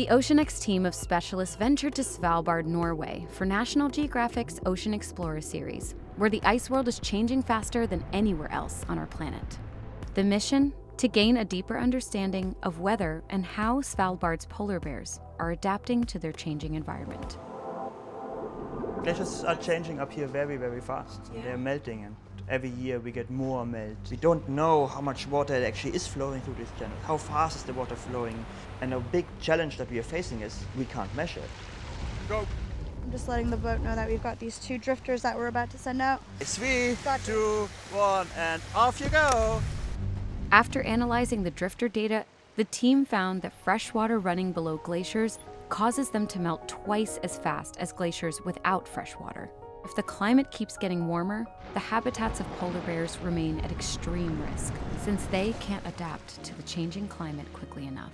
The OceanX team of specialists ventured to Svalbard, Norway for National Geographic's OceanXplorer series, where the ice world is changing faster than anywhere else on our planet. The mission? To gain a deeper understanding of whether and how Svalbard's polar bears are adapting to their changing environment. Glaciers are changing up here very, very fast. Yeah. They're melting and every year we get more melt. We don't know how much water actually is flowing through this channel. How fast is the water flowing? And a big challenge that we are facing is we can't measure it. Go. I'm just letting the boat know that we've got these two drifters that we're about to send out. Three, Got two, one, and off you go. After analyzing the drifter data, the team found that freshwater running below glaciers causes them to melt twice as fast as glaciers without fresh water. If the climate keeps getting warmer, the habitats of polar bears remain at extreme risk since they can't adapt to the changing climate quickly enough.